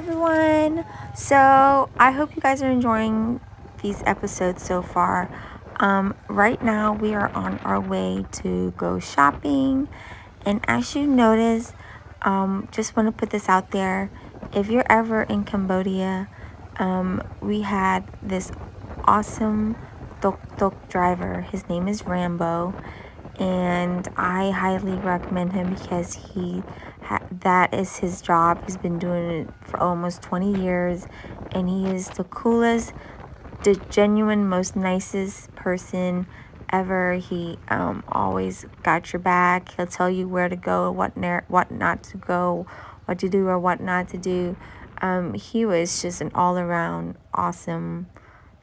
Everyone. So I hope you guys are enjoying these episodes so far. Um, right now we are on our way to go shopping, and as you notice, um, just want to put this out there. If you're ever in Cambodia, um, we had this awesome tuk tuk driver. His name is Rambo, and I highly recommend him because he that is his job. He's been doing it for almost 20 years, and he is the coolest, the genuine, most nicest person ever. He um, always got your back. He'll tell you where to go, what what not to go, what to do or what not to do. Um, he was just an all around awesome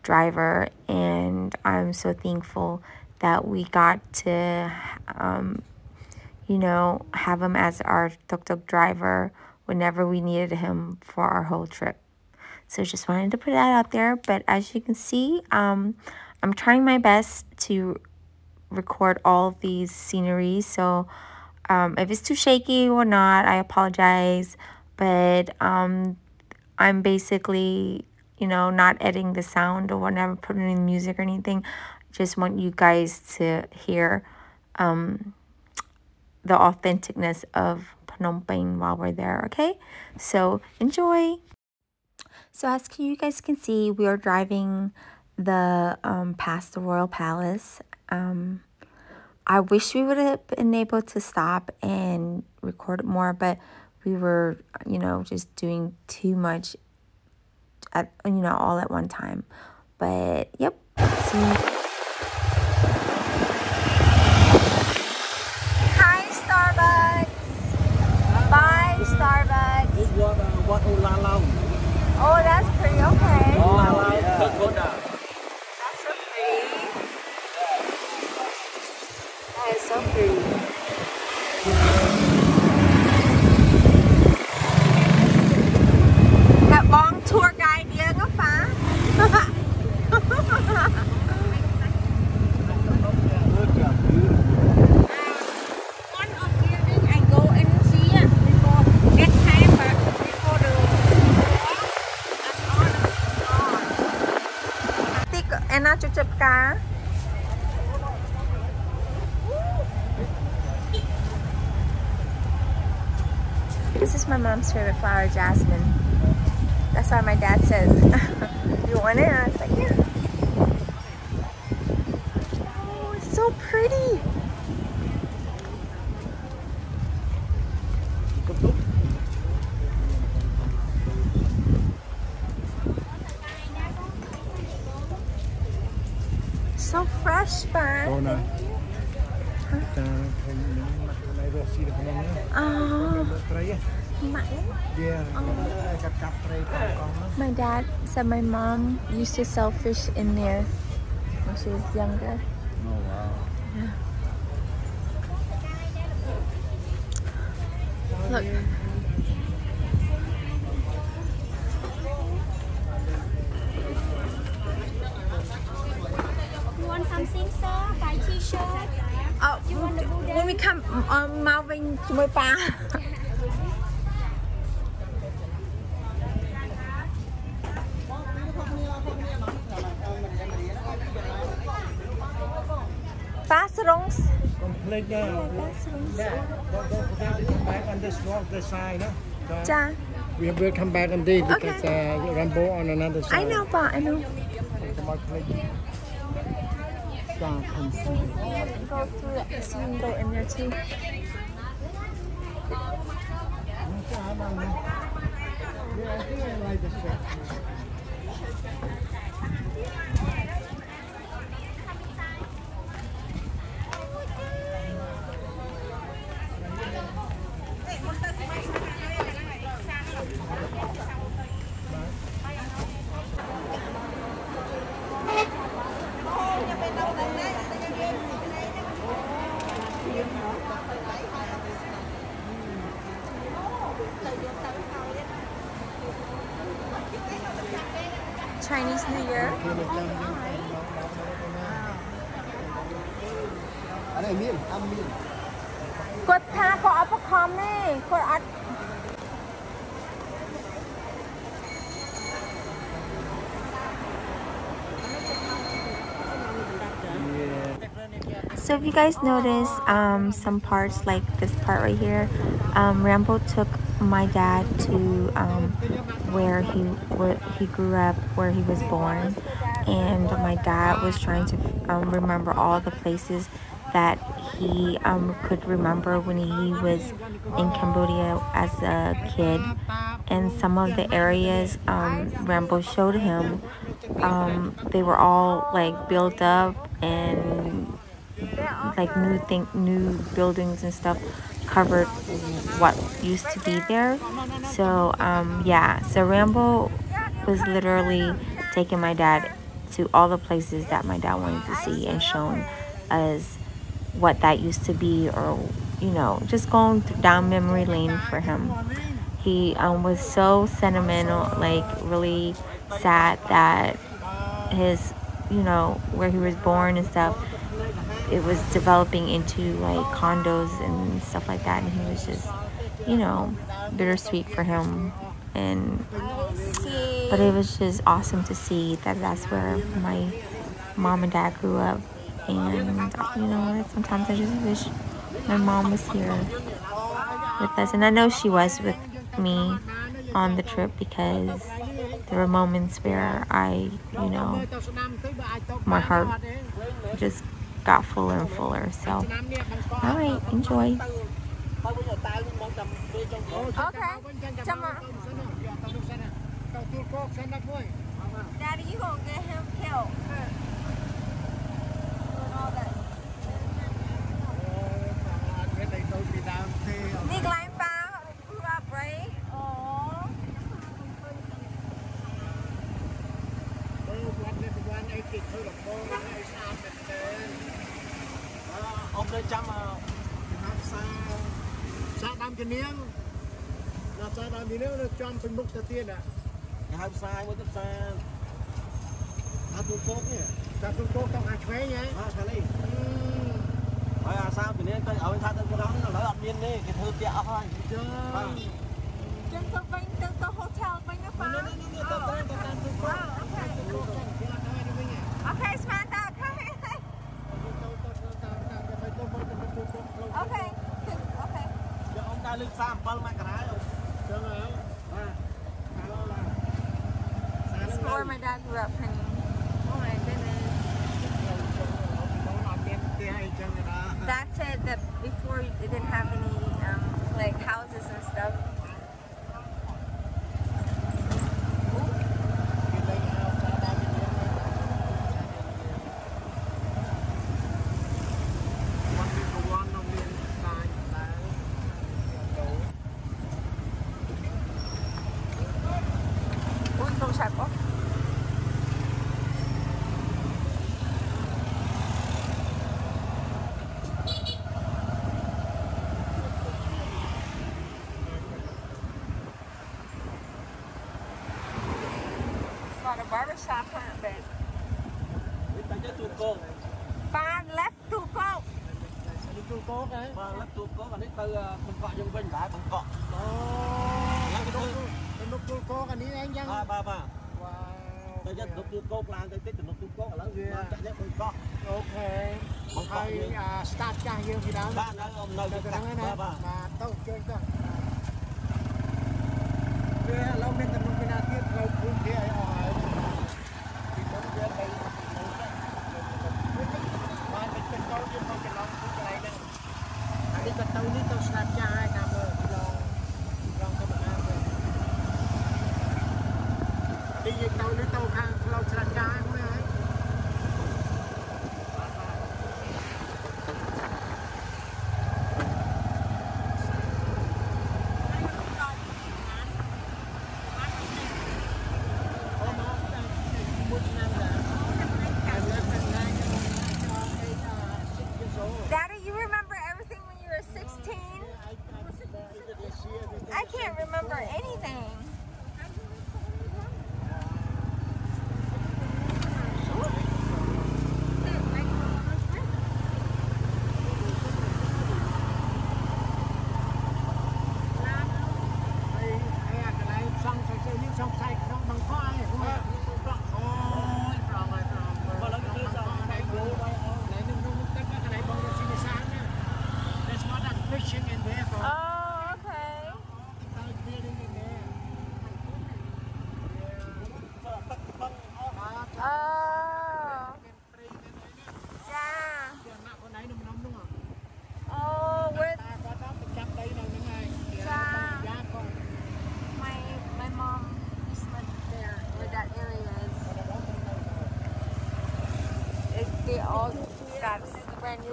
driver, and I'm so thankful that we got to, um, you know, have him as our tuk tuk driver whenever we needed him for our whole trip. So just wanted to put that out there. But as you can see, um, I'm trying my best to record all these sceneries. So um, if it's too shaky or not, I apologize. But um, I'm basically, you know, not editing the sound or whatever, putting in music or anything. Just want you guys to hear um, the authenticness of Phnom Penh while we're there, okay? So enjoy. So as you guys can see, we are driving the um, past the Royal Palace. Um, I wish we would have been able to stop and record more, but we were, you know, just doing too much at, you know, all at one time. But, yep. See. Hi, Starbucks. Bye, Starbucks. What, uh, what Oh, that's pretty. Okay. Oh, yeah. so pretty. Các bong tour guide dia ngapa? One of building I go and see it before that time but before the war and all Tí This is my mom's favorite flower, jasmine. That's why my dad says, you want it? I was like, yeah. Oh. my dad said my mom used to sell fish in there when she was younger. Oh, wow. Yeah. Look. Want something, sir? Buy t-shirt? Oh, you want the Buddha? When we come, um, Marvin, to my pa. come back on this wall, this side, no? ចា We will come back on this Okay. because uh, Rambo on another side. I know ប៉ា I know Come on, click. Stop and see. go through that so you can go in there too Yeah, I think I like this one. Chinese New Year? Oh, if you guys notice um, some parts like this part right here, um, Rambo took my dad to um, where he where he grew up, where he was born, and my dad was trying to um, remember all the places that he um, could remember when he was in Cambodia as a kid. And some of the areas um, Rambo showed him, um, they were all like built up and like new thing, new buildings and stuff covered what used to be there. So um, yeah, so Rambo was literally taking my dad to all the places that my dad wanted to see and shown us what that used to be or you know just going down memory lane for him he um, was so sentimental like really sad that his you know where he was born and stuff it was developing into like condos and stuff like that and he was just you know bittersweet for him. And but it was just awesome to see that that's where my mom and dad grew up. And you know sometimes i just wish my mom was here with us. And i know she was with me on the trip because there were moments where i you know my heart just got fuller and fuller so all right enjoy Okay. Daddy, you gonna get him killed. All ចំពីមុខទៅទៀតណាគេហៅផ្សាយមួយទៅផ្សារហៅទូកោកនេះតាមទូកោកតាមអាឆ្វេងហ៎អាឆ្វេងហើយអាសាពីនេះទៅឲ្យថាទៅក្រុងឥឡូវអត់មានទេគេធ្វើផ្ទះអស់ហើយចឹងចឹងទៅវិញទៅទៅហូថែលវិញណាប៉ានេះនេះទៅតាមទៅតាមទូកោកអូខេអូខេស្មានតាអូខេអូខេអូខេយកអង្គការលើក37មក barbershop, huh, babe? Ba left two coke. Đi Trung Quốc đấy. Mà lớp Trung Quốc anh ấy từ Bình Cọ Dương Vinh Bình Cọ. Ồ. Là cái thứ. Anh ấy anh dân. Ba ba ba. Wow. Từ lúc Trung từ từ lúc Trung Quốc là lớn chạy nhất Bình à start chơi cơ. Về lâu nên từ lúc bên nào tiếp rồi cũng thế ấy.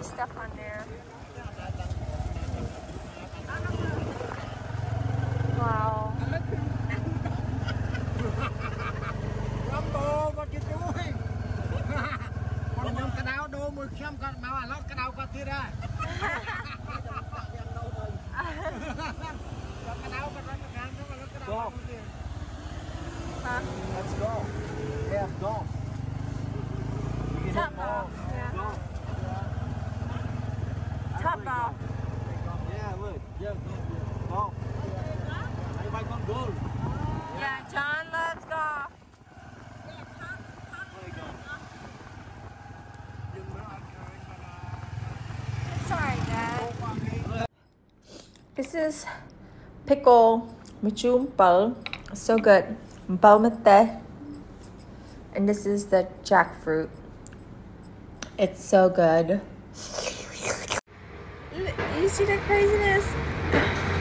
stuff This is pickle machumpal. So good. Balmate. And this is the jackfruit. It's so good. You see that craziness?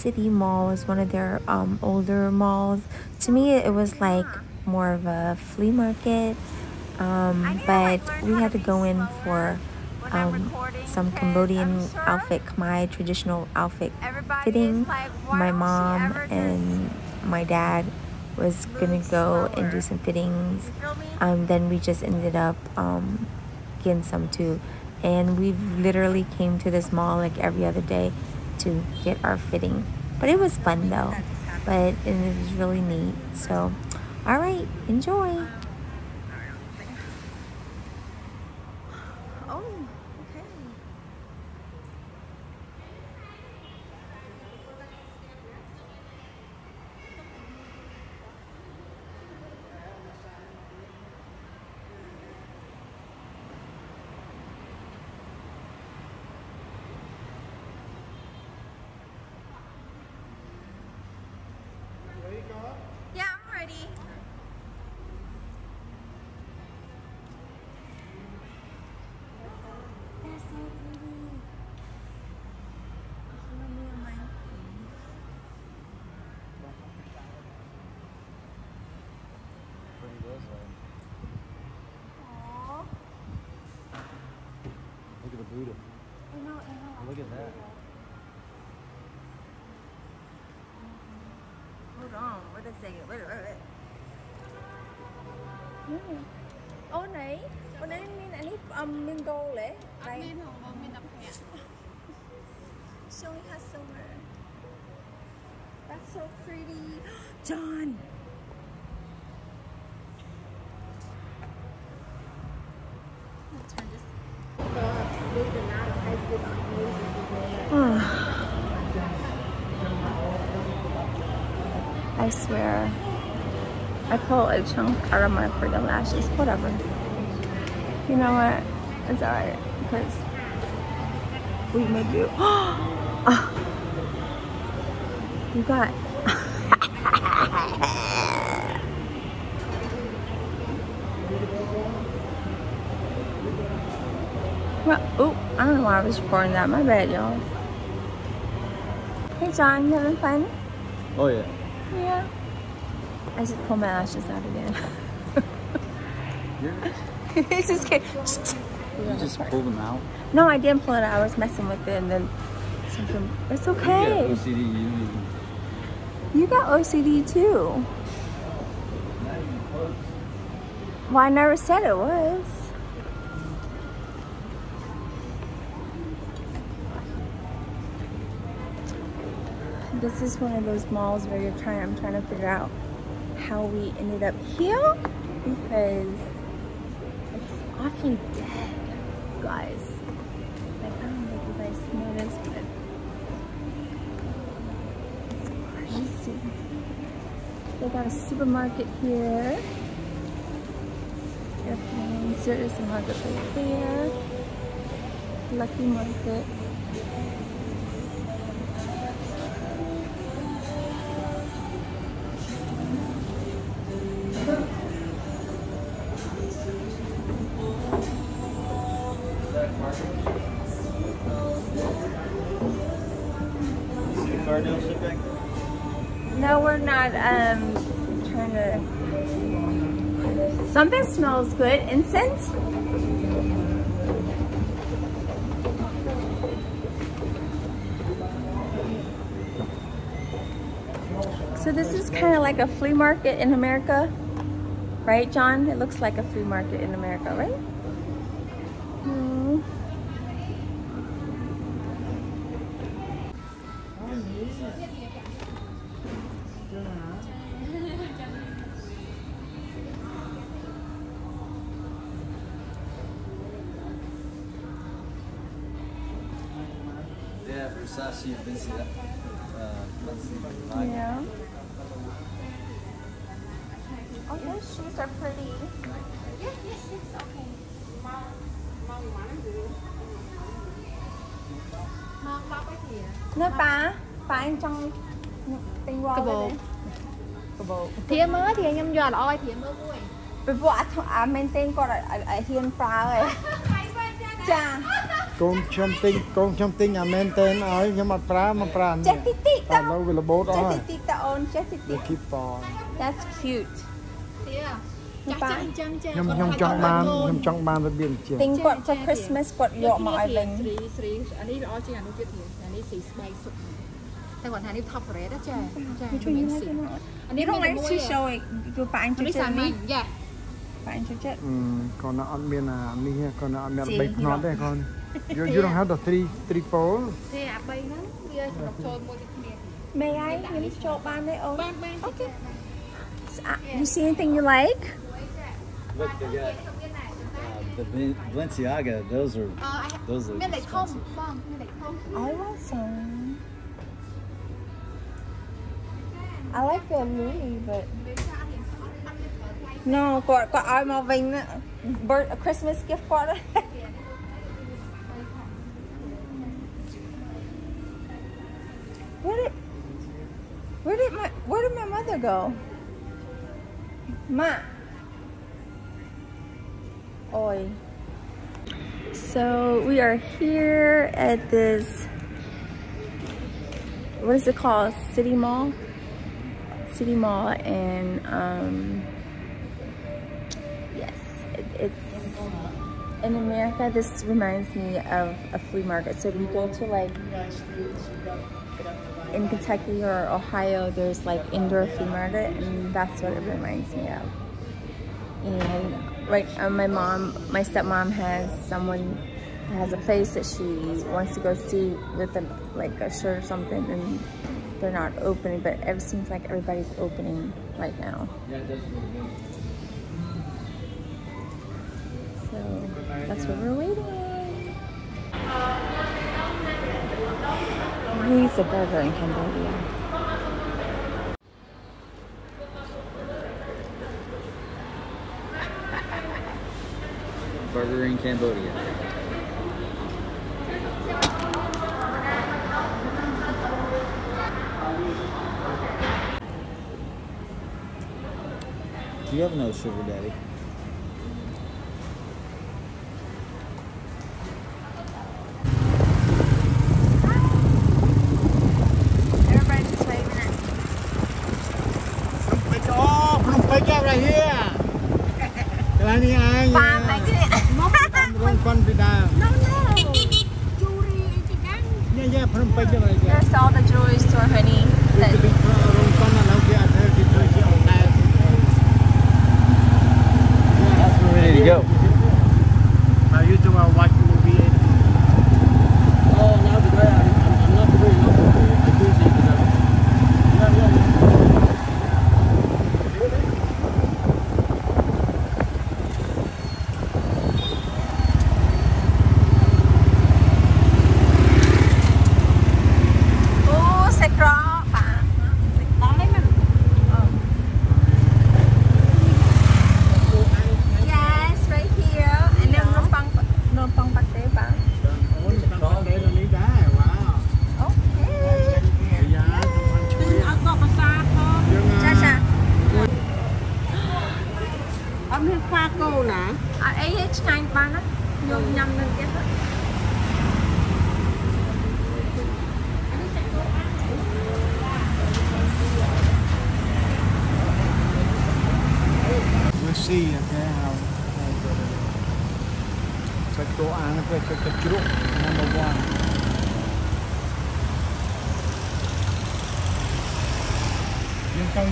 City Mall was one of their um, older malls. To me, it was like more of a flea market, um, but we had to go in for um, some Cambodian outfit, Khmer traditional outfit fitting. My mom and my dad was gonna go and do some fittings. Um, then we just ended up um, getting some too. And we literally came to this mall like every other day to get our fitting. But it was fun though. But it was really neat. So, all right, enjoy. Buddha. I know, I know. Look at that. Hold on, wait a second. Wait, wait, wait. Mm. Ô nãy, ô nãy mình anh hít um, mình go lẽ. Anh nên hồng. Showing customer. That's so pretty. John! I swear. I pulled a chunk out of my freaking lashes. Whatever. You know what? It's alright. Because we may do. Ah. you got. well, oh, I don't know why I was recording that. My bad, y'all. Hey, John, you having fun? Oh yeah. Yeah. I just pulled my lashes out again. You're, He's just kidding. you just pull them out. No, I didn't pull it out. I was messing with it and then something. It's okay. Yeah, OCD. You You got OCD too. Well, I never said it was. This is one of those malls where you're trying. I'm trying to figure out how we ended up here because it's awfully dead, guys. Like I don't know if you guys noticed, but it's crazy. They got a supermarket here. Airplanes. There is a market right there. Lucky Market. Not um trying to Something smells good. Incense? So this is kind of like a flea market in America. Right, John? It looks like a flea market in America, right? Yeah, Versace, Vinci, uh, Vinci. Yeah. Oh, those shoes are pretty. Yes, yes, yes, okay. Mau mau món gì? Mau bao cái gì ạ? នៅប៉ាប៉ាអញចង់ទិញវ៉ល កាបូប កាបូប ធៀមមើលធៀមខ្ញុំយកល្អឲ្យធៀមមើលមួយ ពីព្រោះអាធអាមែនទិញគាត់ឲ្យឲ្យឲ្យហ៊ានប្រើហើយចា កូនខ្ញុំទិញកូនខ្ញុំទិញអាមែនតែនឲ្យខ្ញុំអត់ប្រើមកប្រើចេះតិចតិចតែតឥឡូវវារបូតអចេះស់ហើតិយចតិចតអូនចេះតិចតិវាចគីបត That's cute ធៀចាស់ចាស់អញ្ចឹងចាខ្ញុំខ្ញុំចង់បានខ្ញុំចង់បានរបៀបជាងទិញគាត់ for Christmas គាត់យកមកឲ្យវិញស្រីស្រីអានេះល្អជាងអានោះទៀតធៀអានេះស្រីស្បែកសុទ្ធតែគាត់ថានេះ top rate ចាចា Which one you like អានេះ You don't មាន like មួយ to show it ព្រោះប៉ាអញអាចូលនេះចិត្តសាមញ្នេះញយ៉ាប៉ាអញចូលចិត្តអឺគាត់នៅអត់មានអានេះទេគាត់នៅអត់មាន See, 3ភ្នាត់ទេគាត់ you you don't have the three three pole ទេអា3ហ្នឹងវាសម្រាប់ចូលមួយទៀតគ្នា May I ខ្ញុំចូលបានទេអូន បានបានអូខេ Ah, You see anything you like Look, they got the Bal- Balenciaga, those are those look មានលេខធំ expensive. បងមានលេខធំ I want some. I like the Louis, but no, គាត់គាត់ឲ្យមកវិញណា birth a Christmas gift គាត់ did my Where did my mother go? Ma. Oi. So we are here at this what is it called? City Mall? City Mall and um yes, it, it's in America this reminds me of a flea market. So we go to like in Kentucky or Ohio there's like indoor flea market and that's what it reminds me of. And right uh, my mom my stepmom has someone has a place that she wants to go see with a like a shirt or something and they're not opening but it seems like everybody's opening right now so that's what we're waiting who eats a burger in cambodia Burger in Cambodia. You have no sugar daddy. right here. Lani all the ready to go. Now you do our watch movie. Oh, now the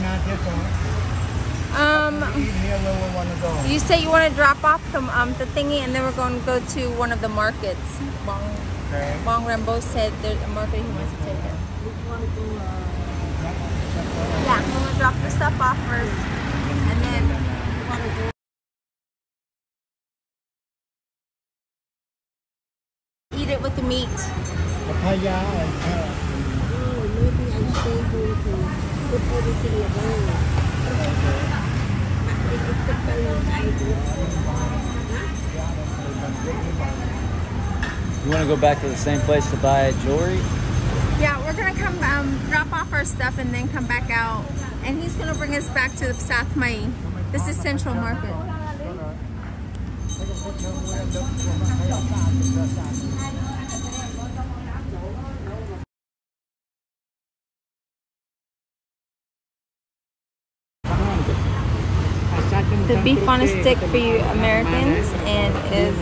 Not. Um, you say you want to drop off the, um, the thingy and then we're going to go to one of the markets. Bong, okay. Bong Rambo said there's a market he wants to take it. Yeah, we're going to drop the stuff off first and then we want to do eat it with the meat. Papaya and. Oh, maybe I stay here too. You want to go back to the same place to buy jewelry? Yeah, we're gonna come um, drop off our stuff and then come back out. And he's gonna bring us back to the South Mai. This is Central Market. the beef on a stick for you Americans and is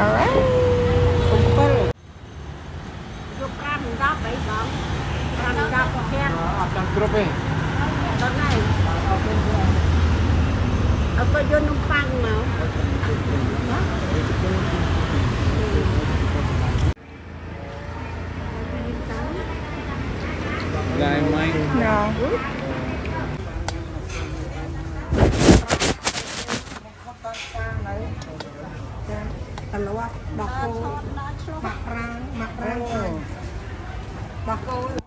all right. Apa yo numpang mau? Guy? No. តលាស់បោះគោបាក់ប្រាំងបាក់ប្រាំងបោះគោ